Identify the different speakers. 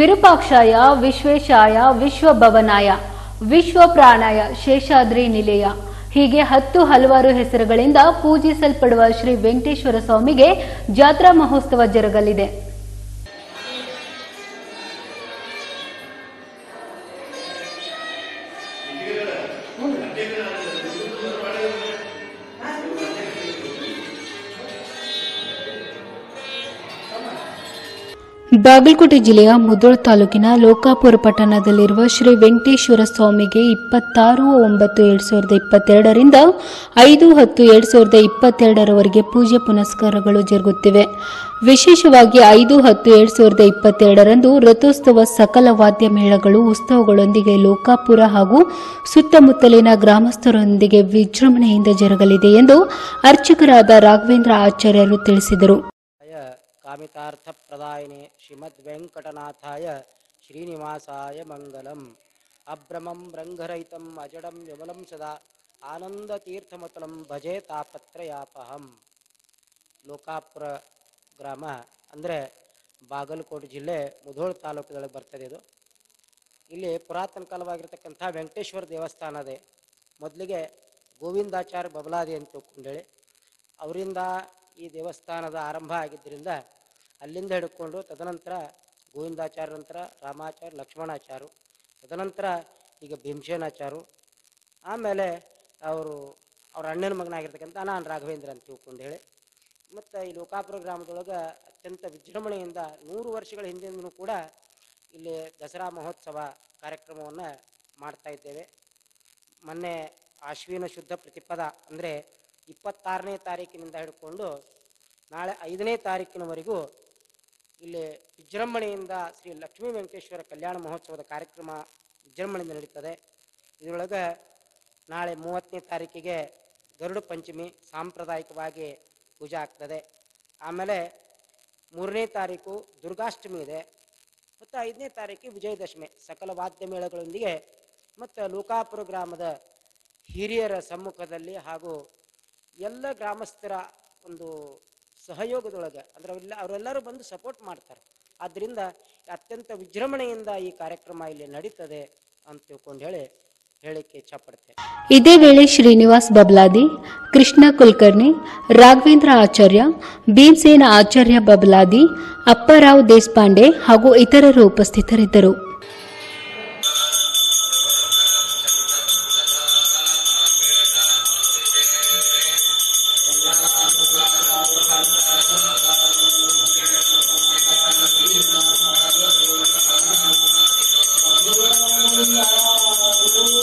Speaker 1: ವಿರೂಪಾಕ್ಷಾಯ, ವಿಶ್ವೇಶಾಯ, ವಿಶ್ವಭವನಾಯ, ವಿಶ್ವಪ್ರಾಣಾಯ, ಶೇಷಾದ್ರಿ ನಿಲಯ. ಹೀಗೆ ಹತ್ತು ಹಲವಾರು ಹೆಸರುಗಳಿಂದ ಪೂಜಿಸಲ್ಪಡುವ ಶ್ರೀ ವೆಂಕಟೇಶ್ವರ ಸ್ವಾಮಿಗೆ ಜಾತ್ರಾ ಮಹೋತ್ಸವ ಜರುಗಲಿದೆ. ಬಾಗಲಕೋಟೆ ಜಿಲ್ಲೆಯ ಮುದೋಳ್ ತಾಲೂಕಿನ ಲೋಕಾಪುರ ಪಟ್ಟಣದಲ್ಲಿರುವ ಶ್ರೀ ವೆಂಕಟೇಶ್ವರ ಸ್ವಾಮಿಗೆ ಇಪ್ಪತ್ತಾರು ಒಂಬತ್ತು ಎರಡು ಸಾವಿರದ ಇಪ್ಪತ್ತೆರಡರಿಂದ ಐದು ಹತ್ತು ಎರಡು ಸಾವಿರದ ಇಪ್ಪತ್ತೆರಡರವರೆಗೆ ಪೂಜೆ ಪುನಸ್ಕಾರಗಳು ಜರುಗುತ್ತಿವೆ. ವಿಶೇಷವಾಗಿ ಐದು ಹತ್ತು ಎರಡು ಸಾವಿರದ ಇಪ್ಪತ್ತೆರಡರಂದು ರಥೋತ್ಸವ ಸಕಲ ವಾದ್ಯ ಮೇಳಗಳು ಉತ್ಸವಗಳೊಂದಿಗೆ ಲೋಕಾಪುರ ಹಾಗೂ ಸುತ್ತಮುತ್ತಲಿನ ಗ್ರಾಮಸ್ಥರೊಂದಿಗೆ ವಿಜೃಂಭಣೆಯಿಂದ ಜರುಗಲಿದೆ ಎಂದು ಅರ್ಚಕರಾದ ರಾಘವೇಂದ್ರ ಆಚಾರ್ಯರು ತಿಳಿಸಿದರು.
Speaker 2: ಕಾಮಿತಾರ್ಥಪ್ರದಾಯಿನಿ ಶ್ರೀಮದ್ ವೆಂಕಟನಾಥಾಯ ಶ್ರೀನಿವಾಸಾಯ ಮಂಗಲಂ. ಅಭ್ರಮಂ ರಂಗರಹಿತಂ ಅಜಡಂ ವಿಮಲಂ ಸದಾ ಆನಂದತೀರ್ಥಮತಲಂ ಭಜೆ ತಾಪತ್ರಯಾಪಹಂ. ಲೋಕಾಪುರ ಗ್ರಾಮ ಅಂದರೆ ಬಾಗಲಕೋಟೆ ಜಿಲ್ಲೆ ಮುಧೋಳ ತಾಲೂಕಿನೊಳಗೆ ಬರ್ತದೆ ಇದು. ಇಲ್ಲಿ ಪುರಾತನ ಕಾಲವಾಗಿರ್ತಕ್ಕಂಥ ವೆಂಕಟೇಶ್ವರ ದೇವಸ್ಥಾನ ಇದೆ ಮೊದಲಿಗೆ ಗೋವಿಂದಾಚಾರ್ಯ ಬಬಲಾದಿ ಅಂತ ತಿಳ್ಕೊಂಡೇಳಿ. ಅವರಿಂದ ಈ ದೇವಸ್ಥಾನದ ಆರಂಭ ಆಗಿದ್ದರಿಂದ ಅಲ್ಲಿಂದ ಹಿಡ್ಕೊಂಡು ತದನಂತರ ಗೋವಿಂದಾಚಾರ್ಯ ನಂತರ ರಾಮಾಚಾರ್ಯ, ಲಕ್ಷ್ಮಣಾಚಾರ್ಯ, ತದನಂತರ ಈಗ ಭೀಮಸೇನಾಚಾರು ಆಮೇಲೆ ಅವರು ಅವ್ರ ಅಣ್ಣನ ಮಗನಾಗಿರ್ತಕ್ಕಂಥ ನಾನು ರಾಘವೇಂದ್ರ ಅಂತ ತಿಳ್ಕೊಂಡು ಹೇಳಿ. ಮತ್ತು ಈ ಲೋಕಾಪುರ ಗ್ರಾಮದೊಳಗೆ ಅತ್ಯಂತ ವಿಜೃಂಭಣೆಯಿಂದ ನೂರು ವರ್ಷಗಳ ಹಿಂದಿಂದಲೂ ಕೂಡ ಇಲ್ಲಿ ದಸರಾ ಮಹೋತ್ಸವ ಕಾರ್ಯಕ್ರಮವನ್ನು ಮಾಡ್ತಾ ಇದ್ದೇವೆ. ಮೊನ್ನೆ ಆಶ್ವಿನ ಶುದ್ಧ ಪ್ರತಿಪದ ಅಂದರೆ ಇಪ್ಪತ್ತಾರನೇ ತಾರೀಕಿನಿಂದ ಹಿಡ್ಕೊಂಡು ನಾಳೆ ಐದನೇ ತಾರೀಕಿನವರೆಗೂ ಇಲ್ಲಿ ವಿಜೃಂಭಣೆಯಿಂದ ಶ್ರೀ ಲಕ್ಷ್ಮೀ ವೆಂಕಟೇಶ್ವರ ಕಲ್ಯಾಣ ಮಹೋತ್ಸವದ ಕಾರ್ಯಕ್ರಮ ವಿಜೃಂಭಣೆಯಿಂದ ನಡೀತದೆ. ಇದರೊಳಗೆ ನಾಳೆ ಮೂವತ್ತನೇ ತಾರೀಕಿಗೆ ಗರುಡ ಪಂಚಮಿ ಸಾಂಪ್ರದಾಯಿಕವಾಗಿ ಪೂಜೆ ಆಗ್ತದೆ. ಆಮೇಲೆ ಮೂರನೇ ತಾರೀಕು ದುರ್ಗಾಷ್ಟಮಿ ಇದೆ. ಮತ್ತು ಐದನೇ ತಾರೀಕು ವಿಜಯದಶಮಿ, ಸಕಲ ವಾದ್ಯ ಮೇಳಗಳೊಂದಿಗೆ ಮತ್ತು ಲೋಕಾಪುರ ಗ್ರಾಮದ ಹಿರಿಯರ ಸಮ್ಮುಖದಲ್ಲಿ ಹಾಗೂ ಎಲ್ಲ ಗ್ರಾಮಸ್ಥರ ಒಂದು ಸಹಯೋಗದೊಳಗೆ, ಅಂದ್ರೆ ಅವೆಲ್ಲ ಅವರೆಲ್ಲರೂ ಬಂದು ಸಪೋರ್ಟ್ ಮಾಡ್ತಾರೆ. ಆದ್ದರಿಂದ ಅತ್ಯಂತ ವಿಜೃಂಭಣೆಯಿಂದ ಈ ಕಾರ್ಯಕ್ರಮ ಇಲ್ಲಿ ನಡೀತದೆ ಅಂತ ತಿಳ್ಕೊಂಡು ಹೇಳಿ, ಹೇಳಿಕ್ಕೆ ಇಚ್ಛಪಡ್ತೇನೆ.
Speaker 1: ಇದೇ ವೇಳೆ ಶ್ರೀನಿವಾಸ್ ಬಬ್ಲಾದಿ, ಕೃಷ್ಣ ಕುಲಕರ್ಣಿ, ರಾಘವೇಂದ್ರ ಆಚಾರ್ಯ, ಭೀಮಸೇನ ಆಚಾರ್ಯ ಬಬ್ಲಾದಿ, ಅಪ್ಪರಾವ್ ದೇಶಪಾಂಡೆ ಹಾಗೂ ಇತರರು ಉಪಸ್ಥಿತರಿದ್ದರು. Thank you.